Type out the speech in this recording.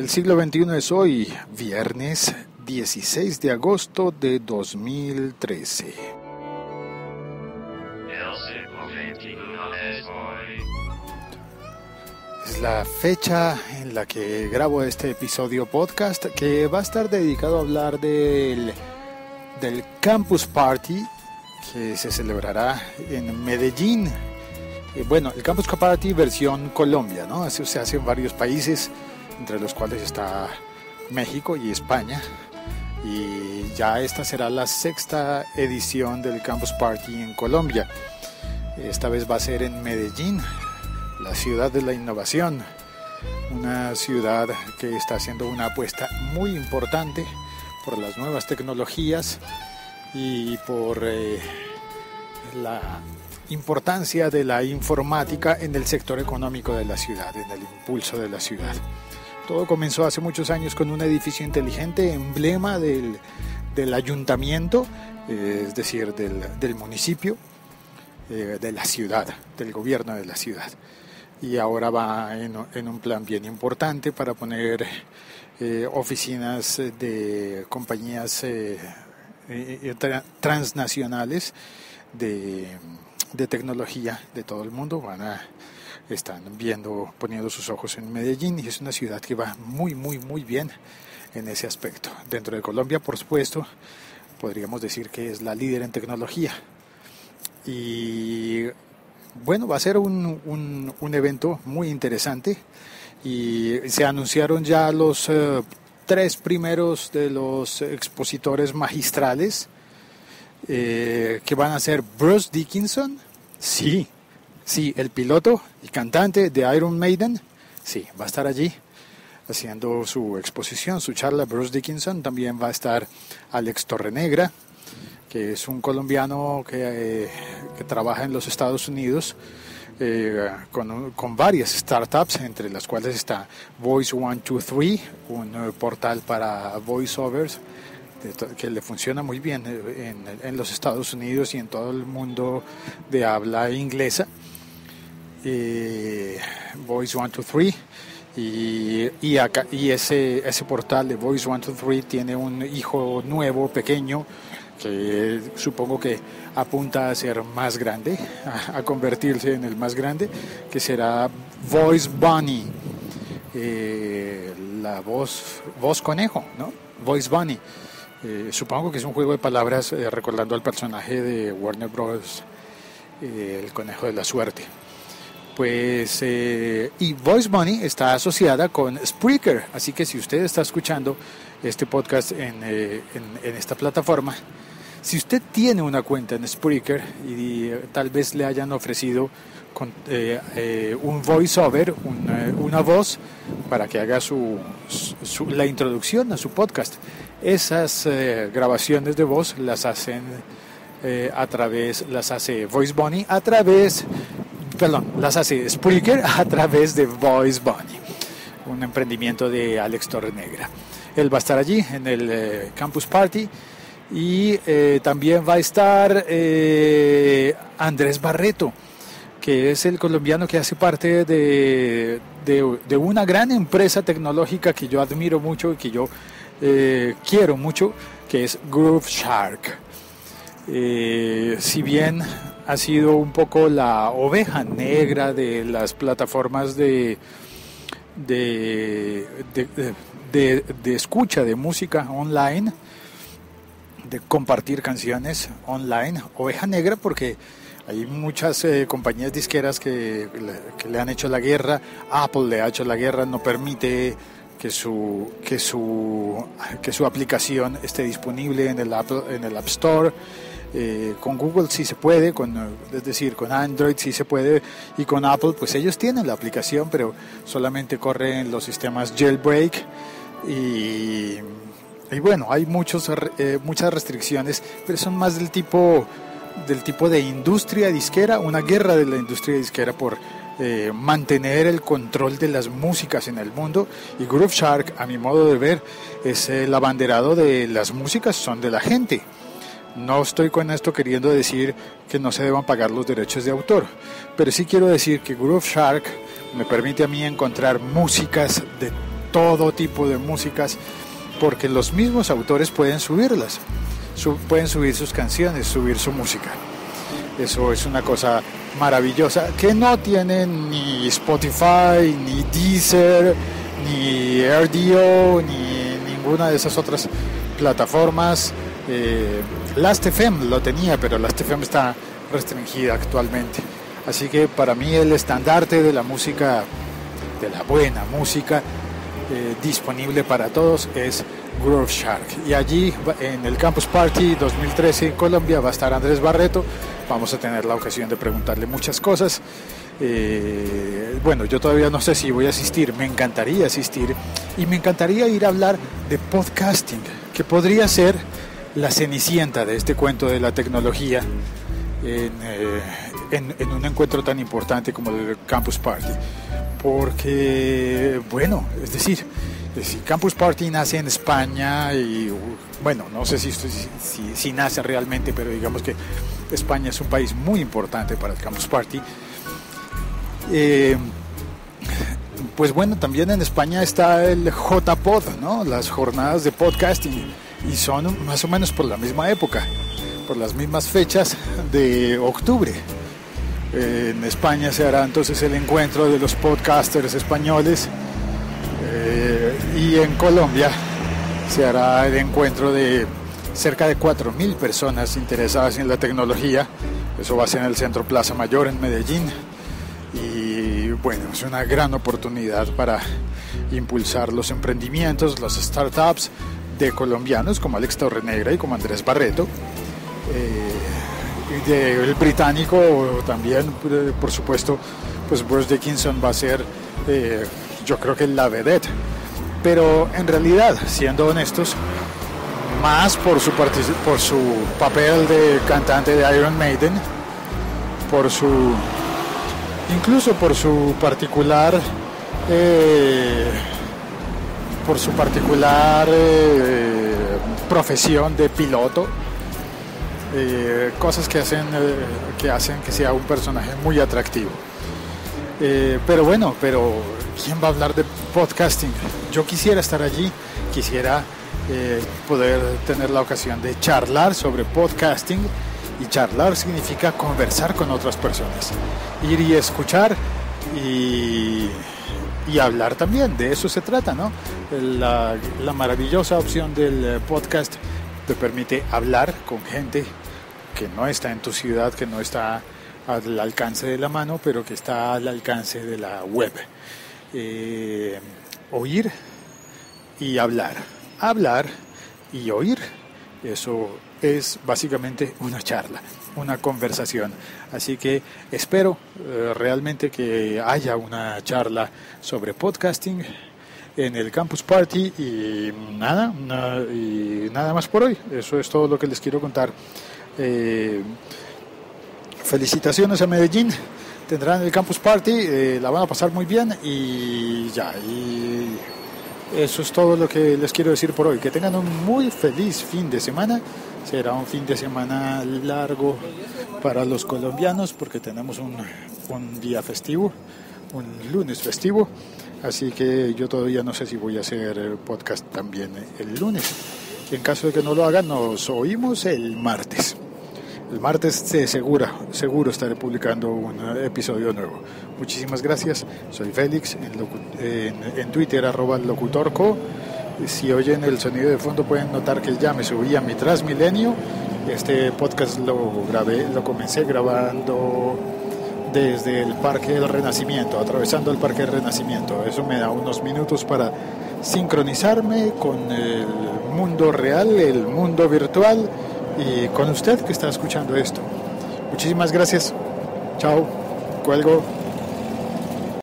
El siglo XXI es hoy, viernes 16 de agosto de 2013. Es la fecha en la que grabo este episodio podcast que va a estar dedicado a hablar del, del Campus Party que se celebrará en Medellín. Eh, bueno, el Campus Party versión Colombia, ¿no? Se hace en varios países, entre los cuales está México y España. Y ya esta será la sexta edición del Campus Party en Colombia. Esta vez va a ser en Medellín, la ciudad de la innovación. Una ciudad que está haciendo una apuesta muy importante por las nuevas tecnologías y por eh, la importancia de la informática en el sector económico de la ciudad, en el impulso de la ciudad. Todo comenzó hace muchos años con un edificio inteligente, emblema del, del ayuntamiento, eh, es decir, del, del municipio, eh, de la ciudad, del gobierno de la ciudad. Y ahora va en, un plan bien importante para poner eh, oficinas de compañías transnacionales de, de, tecnología de todo el mundo. Van a, están viendo, poniendo sus ojos en Medellín y es una ciudad que va muy, muy, muy bien en ese aspecto. Dentro de Colombia, por supuesto, podríamos decir que es la líder en tecnología. Y bueno, va a ser un, un, evento muy interesante y se anunciaron ya los uh, tres primeros de los expositores magistrales eh, que van a ser Bruce Dickinson, sí, sí, el piloto y cantante de Iron Maiden, sí, va a estar allí haciendo su exposición, su charla. Bruce Dickinson también va a estar Alex Torrenegra, que es un colombiano que, eh, que trabaja en los Estados Unidos. Eh, con, varias startups, entre las cuales está Voice 123, un portal para voiceovers que le funciona muy bien eh, en, en, los Estados Unidos y en todo el mundo de habla inglesa. Eh, Voice 123 y, y, y ese, ese portal de Voice 123 tiene un hijo nuevo, pequeño, que supongo que apunta a ser más grande, a, convertirse en el más grande, que será Voice Bunny, eh, la voz, voz conejo, ¿no? Voice Bunny. Eh, supongo que es un juego de palabras eh, recordando al personaje de Warner Bros., el conejo de la suerte. Pues, y Voice Money está asociada con Spreaker, así que si usted está escuchando este podcast en, en esta plataforma, si usted tiene una cuenta en Spreaker y, y tal vez le hayan ofrecido con, eh, eh, un voiceover, una, una, voz, para que haga su, su, la introducción a su podcast. Esas eh, grabaciones de voz las hacen eh, a través, las hace Voice Bunny a través, perdón, las hace Spreaker a través de Voice Bunny, un emprendimiento de Alex Torrenegra. Él va a estar allí en el eh, Campus Party y también va a estar Andrés Barreto que es el colombiano que hace parte de, de, de, una gran empresa tecnológica que yo admiro mucho y que yo eh, quiero mucho, que es Groove Shark. Eh, si bien ha sido un poco la oveja negra de las plataformas de, de, de, escucha de música online, de compartir canciones online, oveja negra porque hay muchas eh, compañías disqueras que, que, le han hecho la guerra, Apple le ha hecho la guerra, no permite que su, que su, que su aplicación esté disponible en el, Apple, en el App Store. Eh, con Google sí se puede, con, es decir, con Android sí se puede y con Apple pues ellos tienen la aplicación pero solamente corre en los sistemas jailbreak y, y bueno, hay muchos, eh, muchas restricciones pero son más del tipo del tipo de industria disquera, una guerra de la industria disquera por eh, mantener el control de las músicas en el mundo y Groove Shark, a mi modo de ver, es el abanderado de las músicas son de la gente. No estoy con esto queriendo decir que no se deban pagar los derechos de autor, pero sí quiero decir que Groove Shark me permite a mí encontrar músicas de todo tipo de músicas, porque los mismos autores pueden subirlas, pueden subir sus canciones, subir su música. Eso es una cosa maravillosa que no tienen ni Spotify, ni Deezer, ni RDO, ni ninguna de esas otras plataformas. Eh, Last.fm lo tenía, pero Last.fm está restringida actualmente. Así que para mí el estandarte de la música, de la buena música, eh, disponible para todos es Groove Shark. Y allí en el Campus Party 2013 en Colombia va a estar Andrés Barreto. Vamos a tener la ocasión de preguntarle muchas cosas. Eh, bueno, yo todavía no sé si voy a asistir, me encantaría asistir y me encantaría ir a hablar de podcasting, que podría ser la cenicienta de este cuento de la tecnología en, eh, un encuentro tan importante como el Campus Party. Porque, bueno, es decir, si Campus Party nace en España y, bueno, no sé si, si, si, nace realmente, pero digamos que España es un país muy importante para el Campus Party. Eh, pues bueno, también en España está el JPod, ¿no? Las jornadas de podcasting y son más o menos por la misma época, por las mismas fechas de octubre. en España se hará entonces el encuentro de los podcasters españoles eh, y en Colombia se hará el encuentro de cerca de 4.000 personas interesadas en la tecnología. Eso va a ser en el Centro Plaza Mayor en Medellín. Y bueno, es una gran oportunidad para impulsar los emprendimientos, las startups, de colombianos como Alex Torrenegra y como Andrés Barreto. Eh, del británico también, eh, por supuesto, pues Bruce Dickinson va a ser, eh, yo creo que la vedette. Pero en realidad, siendo honestos, más por su, por su papel de cantante de Iron Maiden, por su, incluso por su particular por su particular eh, profesión de piloto, eh, cosas que hacen, eh, que hacen que sea un personaje muy atractivo. pero bueno, pero ¿quién va a hablar de podcasting? Yo quisiera estar allí, quisiera poder tener la ocasión de charlar sobre podcasting y charlar significa conversar con otras personas, ir y escuchar y y hablar también, de eso se trata, ¿no? La, maravillosa opción del eh, podcast te permite hablar con gente que no está en tu ciudad, que no está al alcance de la mano, pero que está al alcance de la web. Eh, oír y hablar. Hablar y oír, eso es básicamente una charla una conversación. Así que espero eh, realmente que haya una charla sobre podcasting en el Campus Party y nada, y nada más por hoy. Eso es todo lo que les quiero contar. Eh, felicitaciones a Medellín. Tendrán el Campus Party, eh, la van a pasar muy bien y ya. Eso es todo lo que les quiero decir por hoy. Que tengan un muy feliz fin de semana será un fin de semana largo para los colombianos porque tenemos un, un, día festivo, un lunes festivo, así que yo todavía no sé si voy a hacer podcast también el lunes. En caso de que no lo hagan, nos oímos el martes. El martes segura, seguro estaré publicando un episodio nuevo. Muchísimas gracias. Soy Félix en, en Twitter arroba locutorco si oyen el sonido de fondo pueden notar que ya me subí a mi Transmilenio. Este podcast lo grabé, lo comencé grabando desde el Parque del Renacimiento, atravesando el Parque del Renacimiento. Eso me da unos minutos para sincronizarme con el mundo real, el mundo virtual y con usted que está escuchando esto. Muchísimas gracias. Chao. Cuelgo.